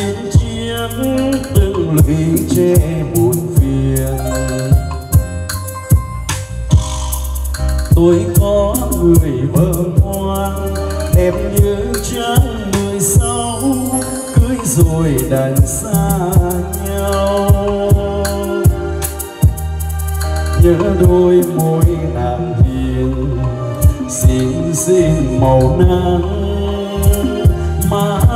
dài chiến từng lũy che buồn phiền tôi có người vợ ngoan đẹp như trăng mười sáu cưới rồi đành xa nhau nhớ đôi môi nàng hiền xin xin màu nắng mà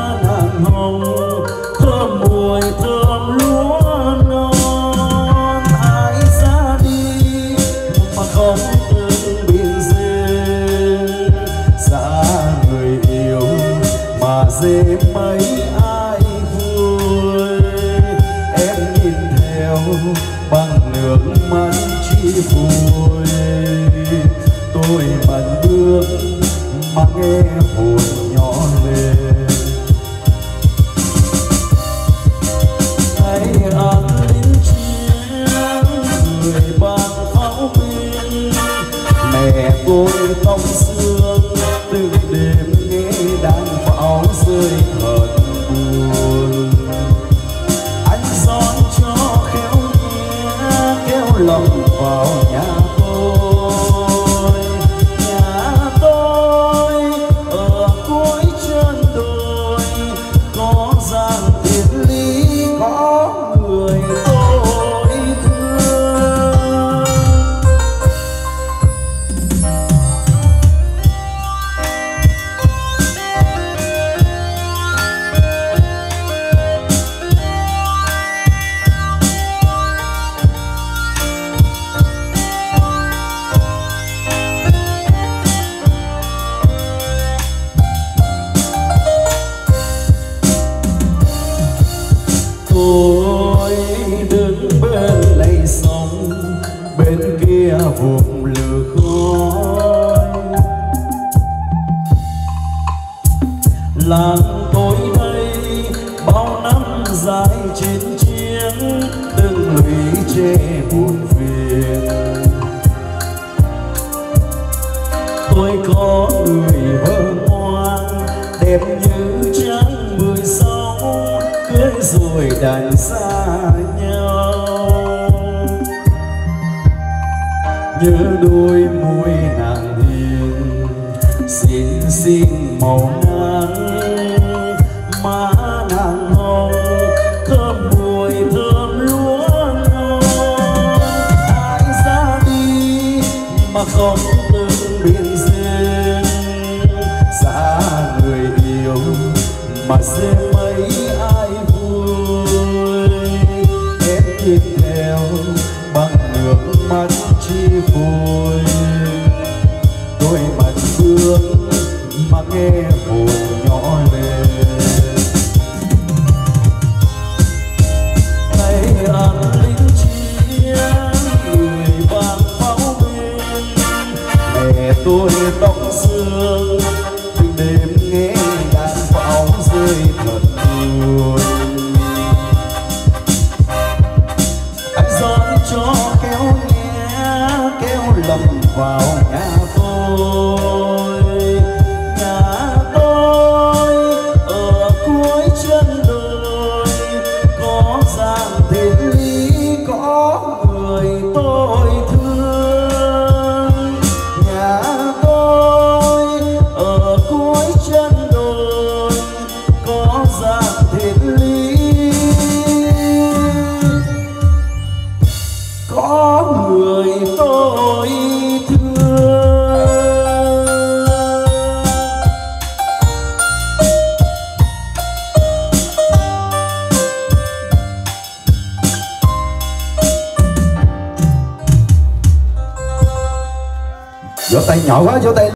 mà dễ mấy ai vui. Em nhìn theo bằng nước mắt chi vui tôi bận bước, mà nghe hồn nhỏ lên. Ngày an đến chiến người bạn pháo biên mẹ tôi tóc xương lòng vào nhà tôi đứng bên này sông bên kia vùng lửa khói. Làng tôi đây bao năm dài chiến chiến, từng lũy tre buồn phiền. Tôi có người vợ ngoan đẹp như đành xa nhau. Nhớ đôi môi nàng hiền, xinh xinh màu nắng. Má nàng hồng, thơm mùi thơm lúa non ai ra đi mà không từng biên duyên xa người yêu mà sẽ before kéo vào nhà vỗ tay nhỏ quá vỗ tay